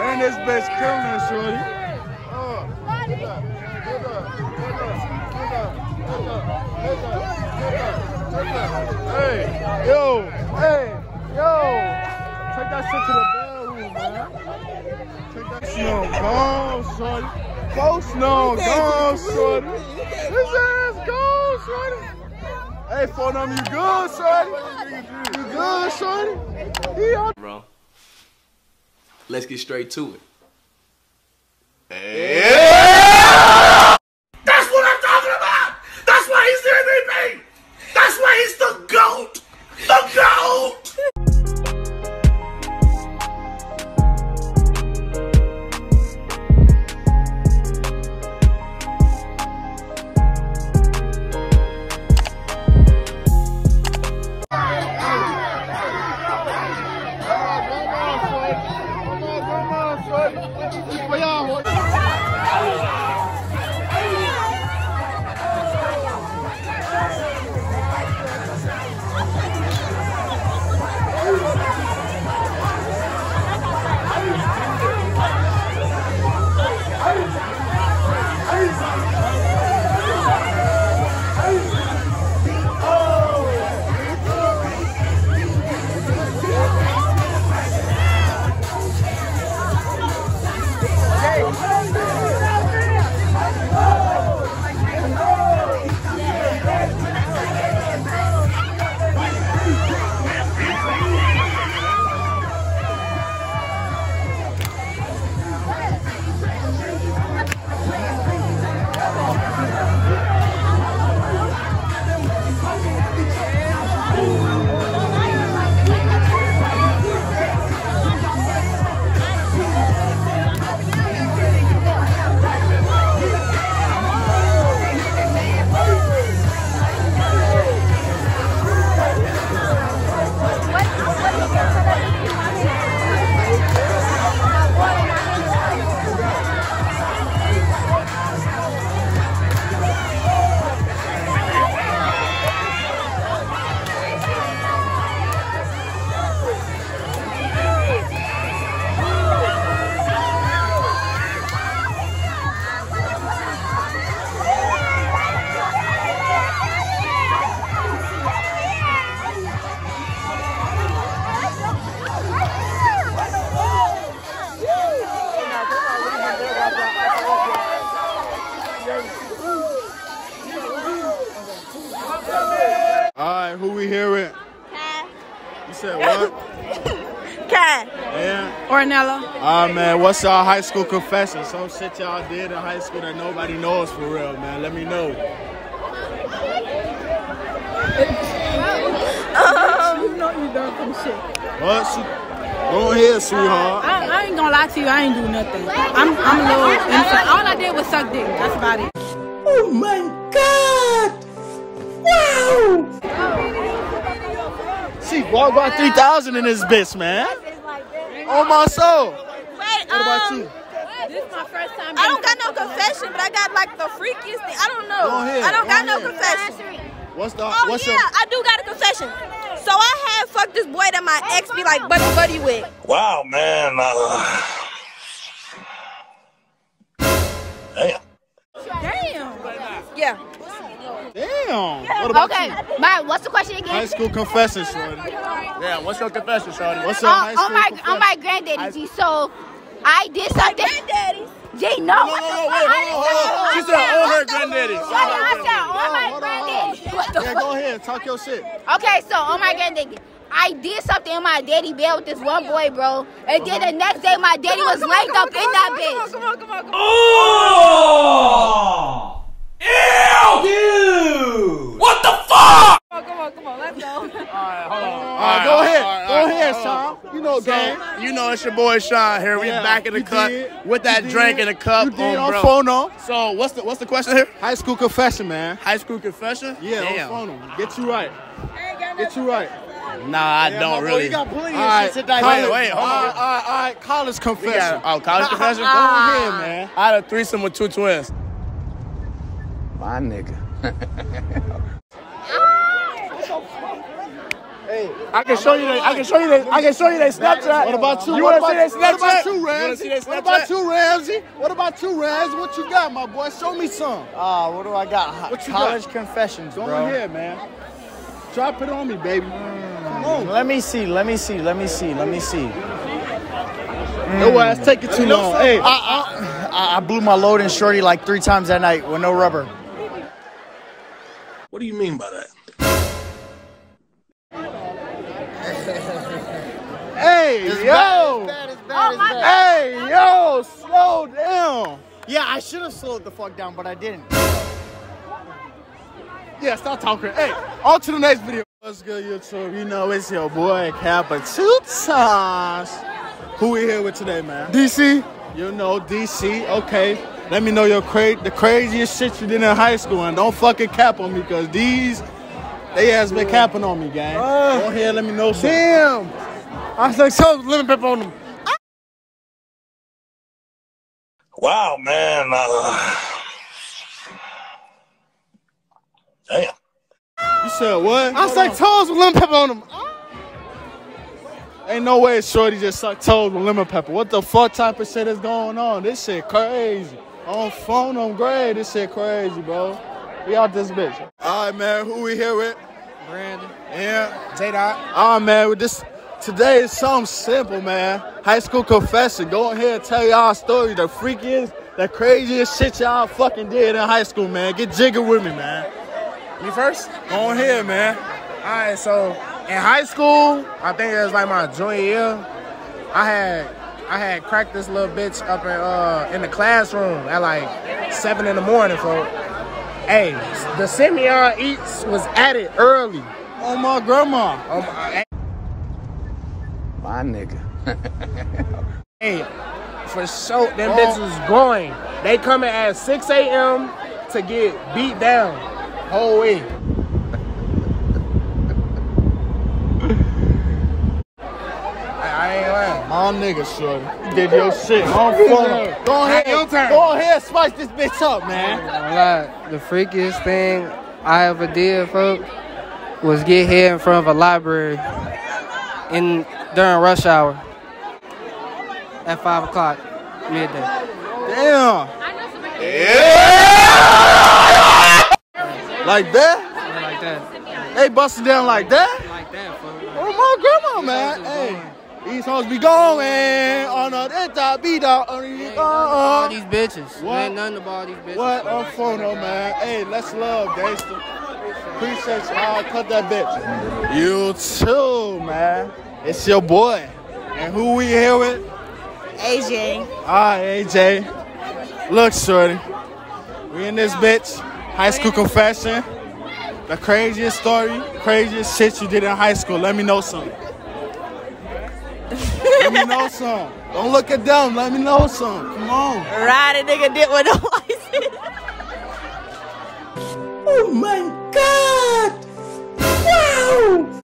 And this bitch killing shorty. Oh. Hey, yo, hey, yo. Take that shit to the bedroom, man. Take that snow, go, shorty. Go, shorty. This ass go, shorty. Hey, phone them, you good, shorty? You good, shorty? He on bro. Let's get straight to it. That's what I'm talking about. That's why he's the MVP. That's why he's the GOAT. The GOAT. Who we here with? Cat. You said what? Cat. Yeah. Ornella. Ah man, what's our high school confession? Some shit y'all did in high school that nobody knows for real, man. Let me know. You know you done some shit. What? She, go ahead, sweetheart. I, I ain't gonna lie to you, I ain't do nothing. I'm, I'm a little inside. All I did was suck dick. That's about it. Oh my God! Wow! She walked by 3,000 in this bitch, man. On my soul. Wait, What about um, you? This is my first time. I don't got no confession, but I got like the freakiest thing. I don't know. Go ahead, I don't go got no confession. What's the Oh what's yeah, your I do got a confession. So I had fucked this boy that my ex be like buddy buddy with. Wow, man. Uh, damn. Damn. Yeah. Damn. What Okay, you? my what's the question again? High school confession, shorty. Yeah, what's your confession, shorty? What's your Uh, high school on my confession? on my granddaddy G. So I did something. Granddaddy. G, no. No, no, no, wait, hold on, hold on. She said on her granddaddy. Shut up, I said on my Hold on, hold on. granddaddy. What the Yeah, go ahead. Talk your shit. Okay, so on my granddaddy. I did something in my daddy bed with this one boy, bro. And then the next day, my daddy was laid up in that bitch. Come on, come on, come on. Oh! Ew! Dude! What the fuck? Come on, come on, come on. Let's go. All right, go ahead. Go ahead, Sean. You know, gang. You know it's your boy Sean here. We Yeah, back in the you cup did. with that You drink did. in the cup. You did on, on bro. phono. So what's the what's the question here? High school confession, man. High school confession? Yeah, Damn. on phono. Get you right. Get you right. Nah, I Yeah, don't my boy, really. You got plenty All of right, shit tonight. wait, College- wait, hold on. All right, all right, all right. College confession. got, oh, college confession? Go ahead, man. I had a threesome with two twins. My nigga. Hey, I can show you that. I can show you that. I can show you that Snapchat. what about you? You what want to about, see that What about Snapchat? you, Ramsey? What about Snapchat? you, Ramsey? What about you, Ramsey? What you got, my boy? Show me some. Ah, what do I got? What you College got? confessions, Go bro. ahead, man. Drop it on me, baby. Come on. Let me see. Let me see. Let me see. Let me see. Your ass take it too long. Hey, I, I, I- I blew my load in shorty like three times that night with no rubber. What do you mean by that? hey, yo. Hey, yo, slow down. Yeah, I should have slowed the fuck down, but I didn't. Yeah, stop talking. Hey, on to the next video. What's good, YouTube? You know it's your boy Kappa. Who we here with today, man? DC. You know DC. Okay. Let me know your cra- the craziest shit you did in high school, and don't fucking cap on me, cause these they has been capping on me, gang. Go ahead, let me know. Something. Damn. I was like, so lemon pepper on them. Wow, man. Uh, damn. You said what? I was like, toes with lemon pepper on them. Ain't no way Shorty just sucked toes with lemon pepper. What the fuck type of shit is going on? This shit crazy. On phone, on grade, this shit crazy, bro. We out this bitch. All right, man. Who we here with? Brandon. Yeah, J Dot. All right, man. With this today is something simple, man. High school confession. Go ahead and tell y'all story. The freakiest, the craziest shit y'all fucking did in high school, man. Get jiggy with me, man. Me first? Go here man. All right, so in high school, I think it was like my junior year. I had I had cracked this little bitch up in uh in the classroom at like seven in the morning, for Hey, the Simeon Eats was at it early. Oh my grandma. Um, I- My nigga. hey, for sure, them bitches going. They coming at 6 a.m. to get beat down whole week. I, I ain't lying. My nigga, shorty. You did your shit. Go ahead. Your turn. Go ahead, spice this bitch up, man. Like, the freakiest thing I ever did, folks, was get here in front of a library in during rush hour at five o'clock midday. Damn. Like that? Yeah, like that. They busted down like that? Like that, folks. Oh my grandma, man. Hey. These hoes be going on a that beat out on the uh, these bitches. What? Ain't nothing about these bitches. What on phono, man? Hey, let's love, gangster. Appreciate you. I'll cut that bitch. You too, man. It's your boy. And who we here with? AJ. Alright, AJ. Look, shorty. We in this bitch. High school confession. The craziest story, craziest shit you did in high school. Let me know something. Let me know some. Don't look at them. Let me know some. Come on. Ride a nigga did with no license. Oh my God! Wow!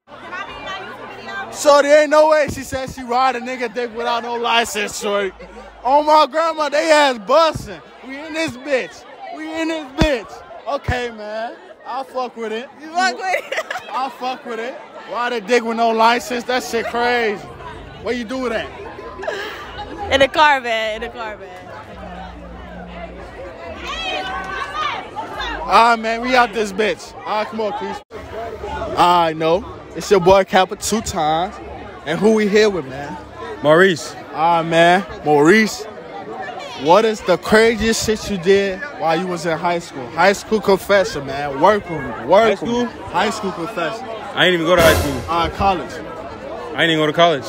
So there ain't no way she said she ride a nigga dick without no license, shorty. Oh my grandma, they ass busting. We in this bitch. We in this bitch. Okay, man. I'll fuck with it. You fuck with it? I'll fuck with it. Ride a dick with no license? That shit crazy. What you do with that? In the car, man. In the car, man. Alright, man, we out this bitch. Alright, come on, please. I no. It's your boy Kappa two times. And who we here with, man? Maurice. Alright, man. Maurice. What is the craziest shit you did while you was in high school? High school confession, man. Work with me. Work High with me. school? High school confession. I didn't even go to high school. Alright, college. I didn't even go to college.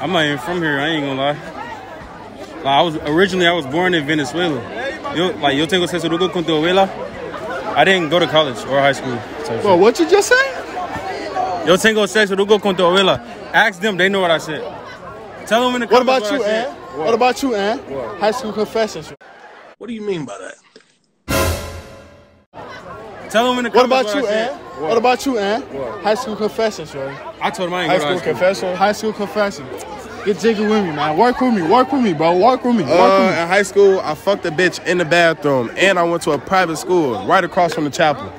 I'm not even from here. I ain't gonna lie. Like, I was originally I was born in Venezuela. Yo, like yo tengo sexo luego con tu abuela. I didn't go to college or high school. type Bro, what you just say? Yo tengo sexo luego con tu abuela. Ask them. They know what I said. Tell them in the What comments about you, I said. Ann? What about you, Ann? High school confession. What do you mean by that? Tell them in the What comments about you, I said. Ann? What about you, Ann? High school confession, shorty. I told him I ain't High school high school. confession. High school confession. Get jiggy with me, man. Work with me. Work with me, bro. Work with me. Work Uh, with me. in high school, I fucked a bitch in the bathroom, and I went to a private school right across from the chapel.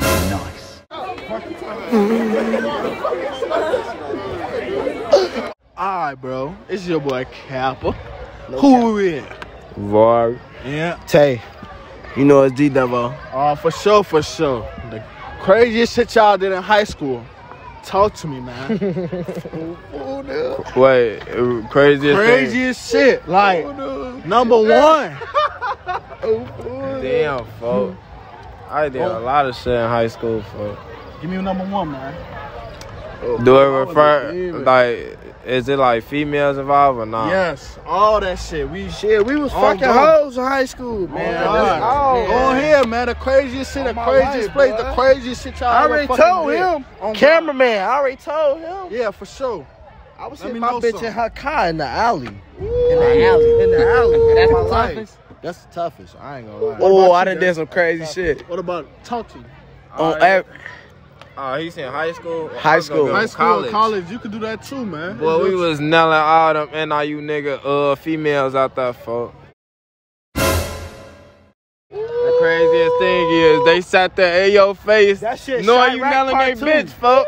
Nice. All right, bro. It's your boy Kappa. Who we with? Varg. Yeah. Tay. You know it's D Devo. Uh, for sure, for sure. The craziest shit y'all did in high school. Talk to me, man. Wait, uh, craziest craziest shit. Like, number one. thing. Damn, folk. I did a lot of shit in high school, folk. Give me number one, man. Do it refer like is it like females involved or not? Yes, all that shit. We shit. We was Oh, fucking God. hoes in high school, oh, man. Oh, God. all. Go on here, man. The craziest shit, the craziest life, place, boy. the craziest shit y'all I already fucking told did. him. On God. Cameraman, I already told him. Yeah, for sure. I was Let hitting my bitch something. in her car in the alley. In the alley. In the alley. That's my life. That's the toughest. I ain't gonna lie. Oh, I done did some crazy shit. What about talk to me? On ev- Oh, he's in high school. High school. High school, college. college. you could do that too, man. Well, we was nailing all them NIU nigga uh females out there, folk. The craziest thing is they sat there in your face That shit knowing Chiraq you nailing part they two. bitch, folk.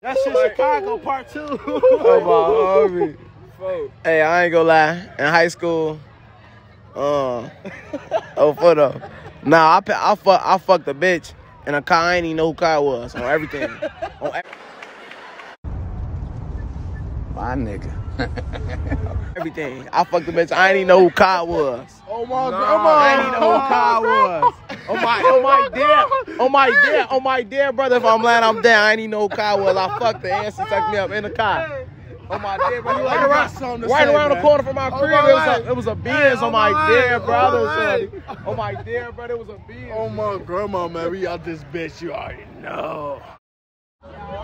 That shit Chicago part two. Oh my homie. Hey, I ain't gonna lie. In high school, uh, oh, for the, nah, I, I fuck, I fucked a bitch in a car. I ain't even know who car was on everything. on ev- My nigga. everything. I fucked the bitch. I ain't even know who car was. Oh my Nah, grandma. I ain't even know who car was. On my, on my dear, on my dear, on my dear brother. If I'm lying, I'm dead. I ain't even know who car was. I fucked the ass and sucked me up in the car. On my dear brother, right I got around, to right say, around the corner from my On crib, my it was a, it was a Benz Hey, on on my my dear brother, uh, Oh, my shorty. On my dear brother, it was a Benz. Oh my grandma, man. We out this bitch. You already know.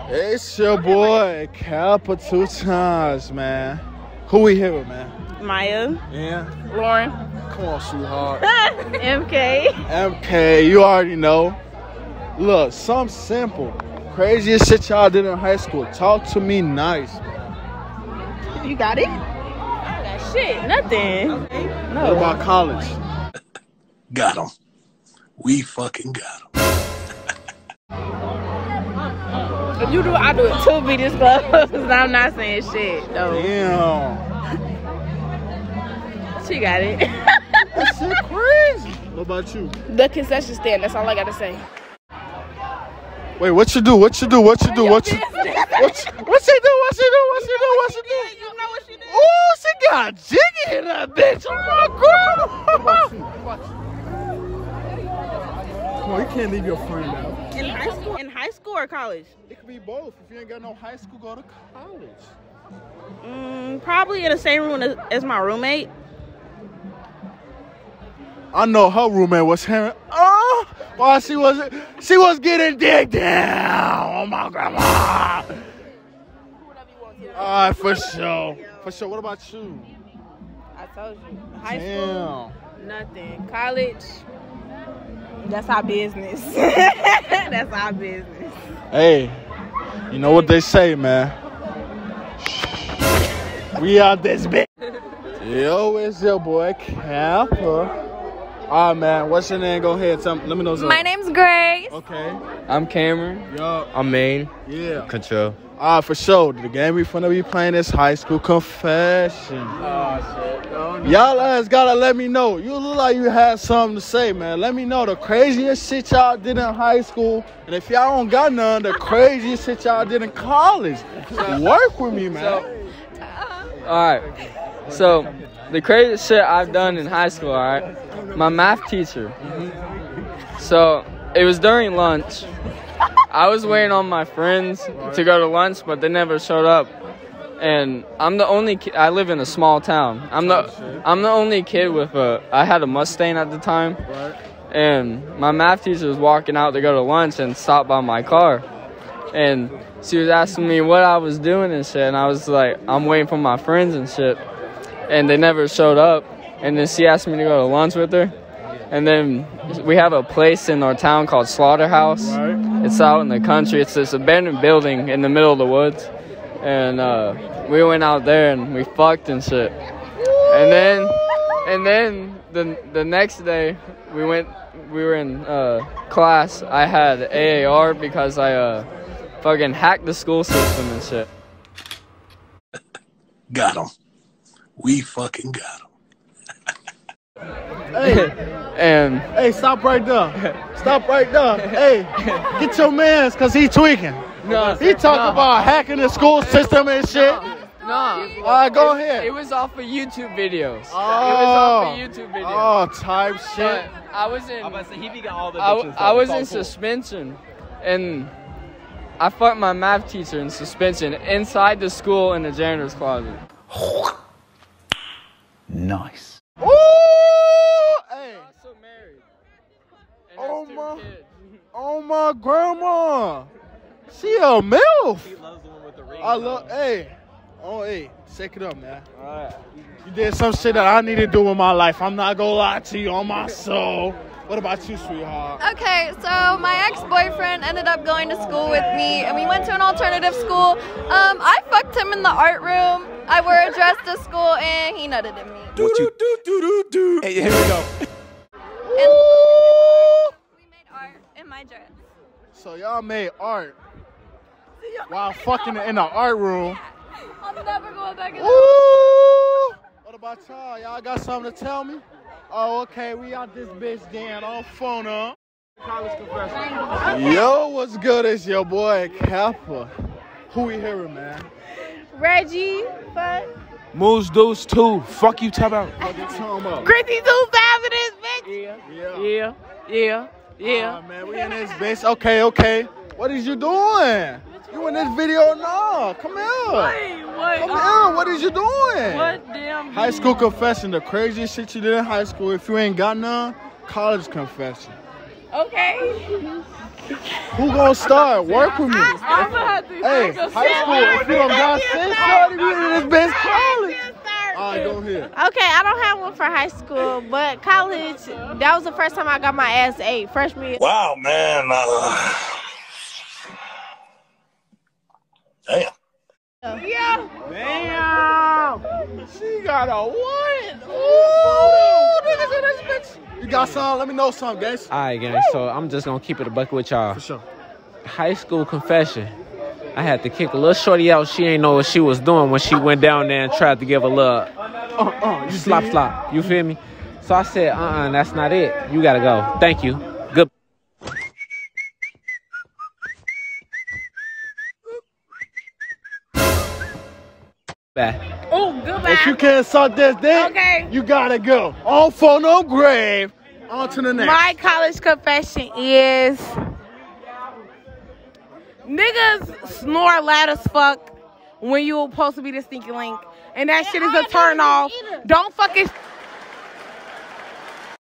It's your boy Kappa two times, man. Who we here with, man? Maya, Yeah. Lauren, Come on, sweetheart. MK. MK, you already know. Look, some simple. Craziest shit y'all did in high school. Talk to me nice. You got it? I got shit, nothing. What No. about college? Got him. We fucking got him. If you do, I do it too. be disclosed. I'm not saying shit. though. Damn. She got it. That shit crazy. What about you? the concession stand, that's all I gotta say. Wait, what you do? What you do? What you do? What you what you, what she do? What she do? What she do? What she do? You know what she did? Oh, she got jiggy in that bitch. Oh my god. Come on, you can't leave your friend out. In high school? In high school or college? It could be both. If you ain't got no high school, go to college. Mm, probably in the same room as, as my roommate. I know her roommate was hearing. Oh, while she was she was getting digged down. Oh my grandma. All right, for sure, for sure. What about you? I told you. High Damn. school, nothing. College, that's our business. that's our business. Hey, you know what they say, man. We are this bitch. Yo, it's your boy Kappa. All right, man. What's your name? Go ahead. Tell me, let me know something. My name's Grace. Okay. I'm Cameron. Yo. I'm Maine. Yeah. Control. All right, for sure. The game we finna be playing is High School Confession. Ah, y'all ass gotta let me know. You look like you had something to say, man. Let me know the craziest shit y'all did in high school. And if y'all don't got none, the craziest shit y'all did in college. Work with me, man. All right. So, the craziest shit I've done in high school, all right? My math teacher. So, it was during lunch. I was waiting on my friends to go to lunch, but they never showed up. And I'm the only ki- I live in a small town. I'm the I'm the only kid with a I had a Mustang at the time. And my math teacher was walking out to go to lunch and stopped by my car. And she was asking me what I was doing and shit. And I was like, I'm waiting for my friends and shit. And they never showed up. And then she asked me to go to lunch with her. And then we have a place in our town called Slaughterhouse. It's out in the country. It's this abandoned building in the middle of the woods, and uh, we went out there and we fucked and shit. And then, and then the the next day we went. We were in uh, class. I had AAR because I uh, fucking hacked the school system and shit. Got him. We fucking got him. hey, and Hey, stop right there. Stop right there. Hey, get your mans, cause he tweaking. No, He talking no. about hacking the school system and shit. No. All right, go ahead. It was off of YouTube videos. Oh. It was off of YouTube oh, videos. Oh, type shit. But I was in. I'm say, he be got all the I, bitches, I so was in cool. suspension, and I fucked my math teacher in suspension inside the school in the janitor's closet. Nice. Ooh, hey. Oh my, oh my grandma. She a milf. I love. Hey, oh hey, shake it up, man. You did some shit that I need to do in my life. I'm not gonna lie to you on my soul. What about you, sweetheart? Okay, so my ex-boyfriend ended up going to school with me, and we went to an alternative school. Um, I fucked him in the art room. I wore a dress to school, and he nutted at me. What you do do do do? Hey, here we go. And we made art in my dress. So y'all made art while fucking in the art room. I'm never going back in Ooh. What about y'all? Y'all got something to tell me? Oh, okay. We out this bitch then on phone up. College confession. Yo, what's good? It's your boy Kappa. Who we hearing, man? Reggie, fuck. Moose Deuce 2. Fuck you, talk about. What you talking about? Chrissy 2000 is bitch. Yeah. Yeah, yeah, yeah. Aw, man, we in this bitch. Okay, okay. What is you doing? You in this video? No, come here. Wait, wait. Come uh, here. What is you doing? What damn? High school confession, the craziest shit you did in high school. If you ain't got none, college confession. Okay. Who gonna start? Work with me. I'm gonna have to Hey, think of high school, something. if you don't got sense, shorty, we in this bitch college. All right, go ahead. Okay, I don't have one for high school, but college, that was the first time I got my ass ate. Freshman year. Wow, man. Uh, damn. Yeah. Damn. She got a what? Ooh, niggas in this bitch. You got some? Let me know some, guys. All right, guys. So I'm just gonna keep it a bucket with y'all. For sure. High school confession. I had to kick a little shorty out. She ain't know what she was doing when she went down there and tried to give a little Uh, uh, you slop slop. You feel me? So I said, uh-uh, that's not it. You gotta go. Thank you. Good. Bye. Goodbye. If you can't suck this dick, Okay. you gotta go. On for no grave. On to the next. My college confession is niggas snore loud as fuck when you're supposed to be the stinky link. And that shit is a turn off. Don't fucking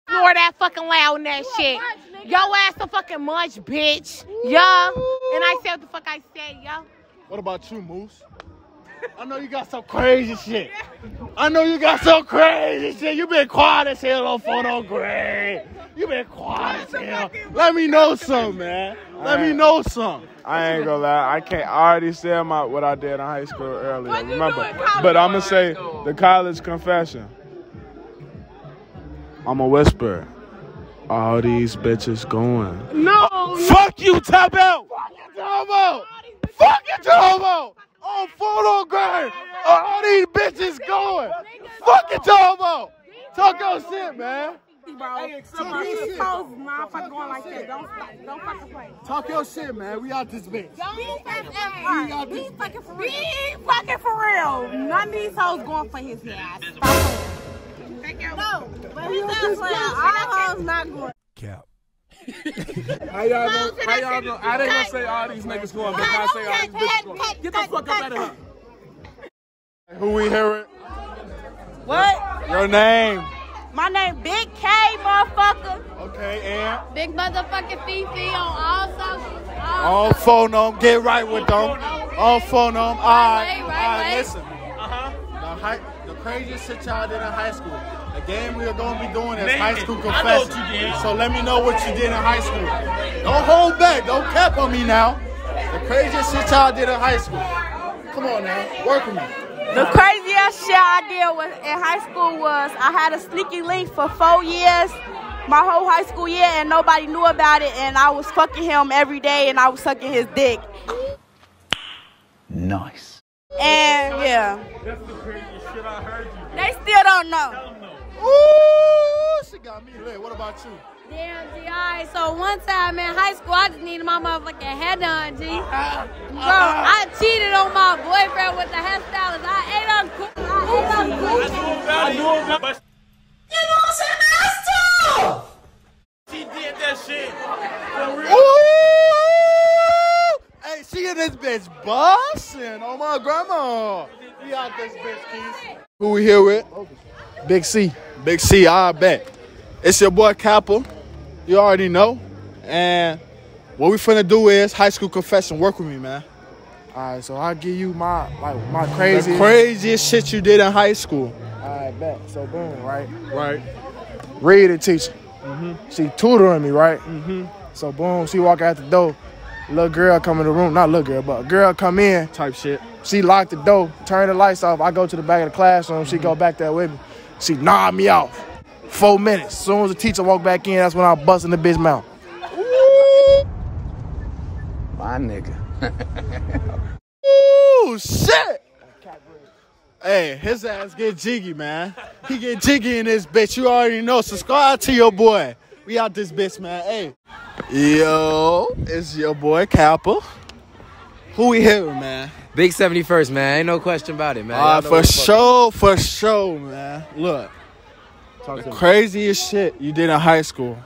snore that fucking loud in that shit. Yo ass a fucking munch, bitch. Yeah. And I said what the fuck I said, yo. What about you, Moose? I know you got some crazy shit. I know you got some crazy shit. You been quiet as hell on phone on grade. You been quiet as hell. Let me know some, man. Let me know some. I ain't gonna lie. I can't. I already said my what I did in high school earlier. Remember, do in college? but I'm gonna say the college confession. I'm a whisper. All these bitches going. No. Fuck you, Top Out. Fuck you, Top Out. Fuck you, Top Out. On phone on grade. All these bitches going. Fuck you, Top Out. Talk your shit, man. Bro, these hoes not fucking going like that. Don't. Don't fucking play. Talk your shit, man. We out this bitch. Don't fucking play. Be fucking for real. Be fucking for real. None of these hoes going for his ass. No, but he's not playing. Our hoes not going. Cap. How y'all gonna, how y'all gonna, I didn't gonna say all these niggas going, but I say all these bitches going. Get the fuck up out of here. Who we hearing? What? Your name. My name Big K, motherfucker. Okay, and Big motherfucking Fifi on all socials. on phone them. Get right with them. On phone them. All right, right, all right, right. right. Listen. Huh. The, high, the craziest shit y'all did in high school. The game we are gonna be doing is Name high it. school I know confession. what you did. So let me know what you did in high school. Don't hold back. Don't cap on me now. The craziest shit y'all did in high school. Come on now, work with me. The craziest shit I did was in high school was I had a sneaky link for four years, my whole high school year, and nobody knew about it. And I was fucking him every day, and I was sucking his dick. Nice. And yeah, That's the craziest shit I heard you. they still don't know. Ooh, she got me lit. What about you? Damn, G. Alright, so one time in high school, I just needed my motherfucking hair done, G. Bro, I cheated on my boyfriend with the hairstylist. I ate up cookies. I ate up cookies. I knew about but this bitch bossing. Oh my grandma. We out this bitch, Keys. Who we here with? Big C. Big C, I bet. It's your boy Kappa. You already know. And what we finna do is high school confession. Work with me, man. All right, so I'll give you my like my crazy The craziest shit you did in high school. All right, bet. So boom, right? Right. Read the teacher. Mm-hmm. She tutoring me, right? Mm-hmm. So boom, she walk out the door. Little girl come in the room, not little girl, but a girl come in. Type shit. She locked the door, turn the lights off. I go to the back of the classroom. She Mm-hmm. go back there with me. She nod me off. Four minutes. Soon as the teacher walk back in, that's when I bust in the bitch mouth. My nigga. Ooh, shit. Hey, his ass get jiggy, man. He get jiggy in this bitch. You already know. Subscribe to your boy. We out this bitch, man. Hey. Yo, it's your boy Kappa. Who we here, man? Big 71st, man. Ain't no question about it, man. All Y'all right, know for sure, for sure, man. Look, the craziest shit you did in high school.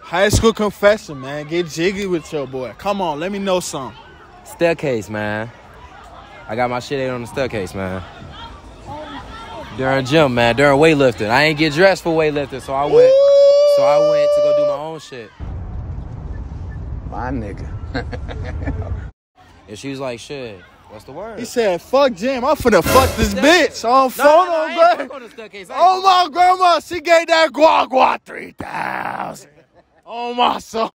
High school confession, man. Get jiggy with your boy. Come on, let me know something. Staircase, man. I got my shit ate on the staircase, man. During gym, man. During weightlifting. I ain't get dressed for weightlifting, so I went. So I went to go do my own shit. My nigga. And she was like, "Shit, what's the word?" He said, fuck gym, I'm finna fuck this bitch on phone no, no, I on ain't grade. fuck on the Oh my grandma, she gave that guagua 3000 Oh my soul.